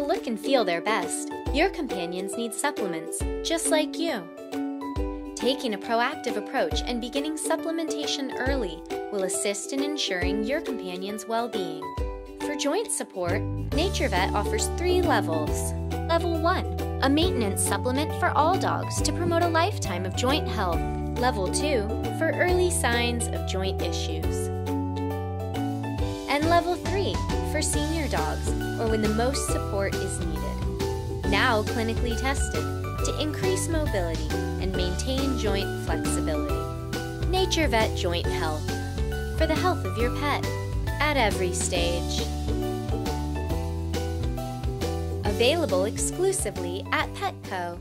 To look and feel their best, your companions need supplements, just like you. Taking a proactive approach and beginning supplementation early will assist in ensuring your companion's well being. For joint support, NaturVet offers three levels. Level 1 A maintenance supplement for all dogs to promote a lifetime of joint health. Level 2 For early signs of joint issues. And Level 3 For senior dogs or when the most support is needed. Now clinically tested to increase mobility and maintain joint flexibility. NaturVet Joint Health for the health of your pet at every stage. Available exclusively at Petco.